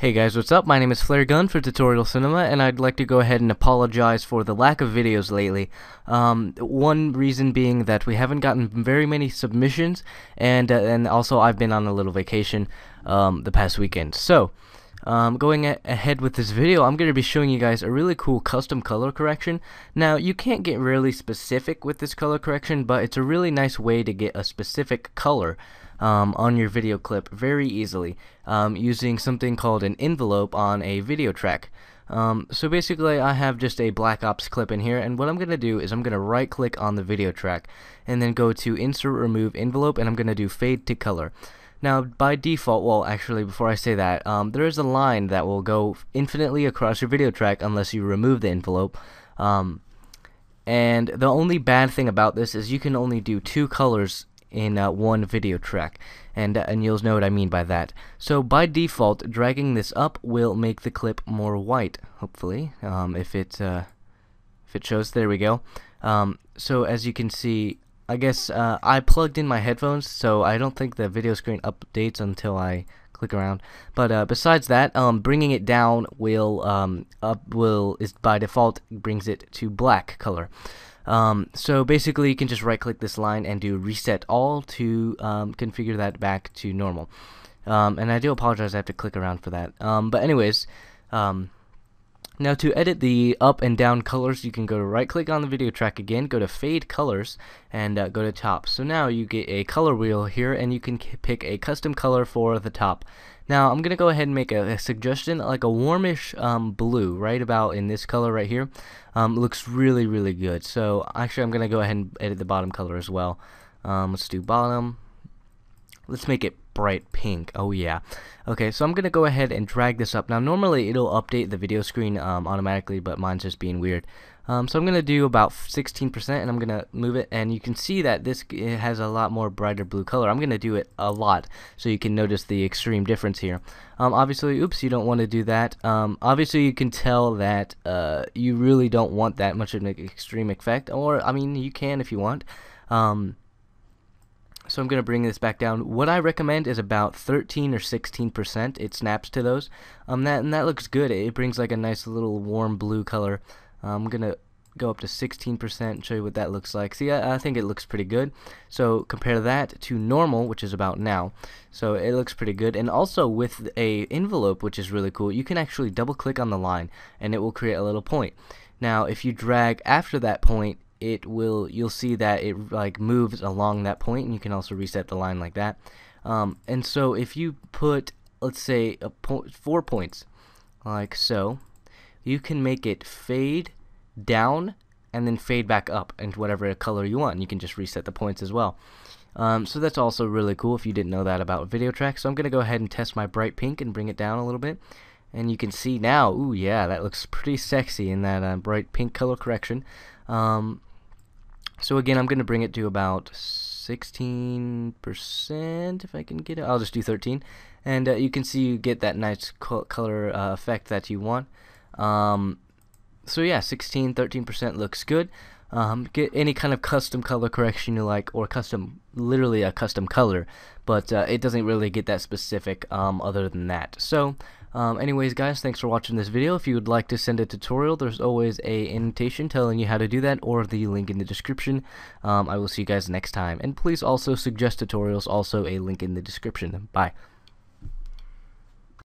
Hey guys, what's up? My name is Flare Gun for Tutorial Cinema, and I'd like to go ahead and apologize for the lack of videos lately. Um, one reason being that we haven't gotten very many submissions, and uh, and also I've been on a little vacation um, the past weekend. So, um, going ahead with this video, I'm going to be showing you guys a really cool custom color correction. Now, you can't get really specific with this color correction, but it's a really nice way to get a specific color um, on your video clip very easily um, using something called an envelope on a video track. Um, so basically I have just a Black Ops clip in here and what I'm going to do is I'm going to right click on the video track and then go to insert remove envelope and I'm going to do fade to color. Now by default, well actually before I say that, um, there is a line that will go infinitely across your video track unless you remove the envelope. Um, and the only bad thing about this is you can only do two colors in uh, one video track. And uh, and you'll know what I mean by that. So by default dragging this up will make the clip more white hopefully. Um, if it uh, if it shows there we go. Um, so as you can see I guess uh, I plugged in my headphones so I don't think the video screen updates until I click around. But uh, besides that um, bringing it down will um, up will is by default brings it to black color um, so basically you can just right click this line and do reset all to um, configure that back to normal. Um, and I do apologize I have to click around for that. Um, but anyways, um, now to edit the up and down colors you can go to right click on the video track again, go to fade colors and uh, go to top. So now you get a color wheel here and you can pick a custom color for the top. Now I'm gonna go ahead and make a, a suggestion like a warmish um, blue right about in this color right here um, looks really really good so actually I'm gonna go ahead and edit the bottom color as well um, let's do bottom let's make it bright pink. Oh yeah. Okay so I'm gonna go ahead and drag this up. Now normally it'll update the video screen um, automatically but mine's just being weird. Um, so I'm gonna do about 16% and I'm gonna move it and you can see that this has a lot more brighter blue color. I'm gonna do it a lot so you can notice the extreme difference here. Um, obviously oops you don't want to do that. Um, obviously you can tell that uh, you really don't want that much of an extreme effect or I mean you can if you want. Um, so I'm going to bring this back down. What I recommend is about 13 or 16%. It snaps to those. Um, that and that looks good. It brings like a nice little warm blue color. I'm going to go up to 16% and show you what that looks like. See, I, I, think it looks pretty good. So compare that to normal, which is about now. So it looks pretty good. And also with a envelope, which is really cool, you can actually double click on the line and it will create a little point. Now, if you drag after that point, it will you'll see that it like moves along that point and you can also reset the line like that. Um, and so if you put let's say a po four points like so you can make it fade down and then fade back up into whatever color you want. You can just reset the points as well. Um, so that's also really cool if you didn't know that about video tracks. So I'm going to go ahead and test my bright pink and bring it down a little bit. And you can see now, ooh yeah, that looks pretty sexy in that uh, bright pink color correction. Um, so again, I'm going to bring it to about 16% if I can get it. I'll just do 13. And uh, you can see you get that nice color uh, effect that you want. Um, so yeah, 16, 13% looks good. Um, get any kind of custom color correction you like, or custom, literally a custom color, but uh, it doesn't really get that specific um, other than that. So, um, anyways, guys, thanks for watching this video. If you would like to send a tutorial, there's always a invitation telling you how to do that, or the link in the description. Um, I will see you guys next time, and please also suggest tutorials. Also, a link in the description. Bye.